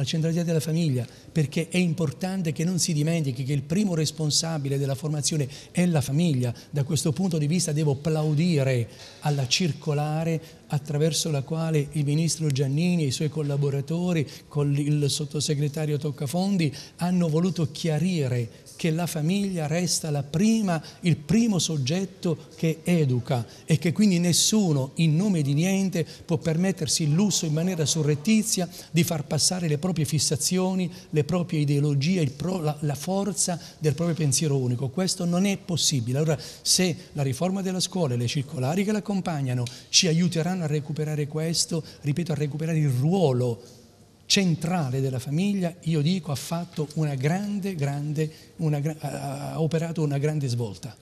alla centralità della famiglia, perché è importante che non si dimentichi che il primo responsabile della formazione è la famiglia. Da questo punto di vista devo applaudire alla circolare attraverso la quale il ministro Giannini e i suoi collaboratori con il sottosegretario Toccafondi hanno voluto chiarire che la famiglia resta prima, il primo soggetto che educa e che quindi nessuno in nome di niente può permettersi il lusso in maniera surrettizia di far passare le proprie fissazioni, le proprie ideologie, pro, la, la forza del proprio pensiero unico. Questo non è possibile. Allora se la riforma della scuola e le circolari che l'accompagnano ci aiuteranno a recuperare questo, ripeto, a recuperare il ruolo centrale della famiglia, io dico, ha fatto una grande, grande, una, ha operato una grande svolta.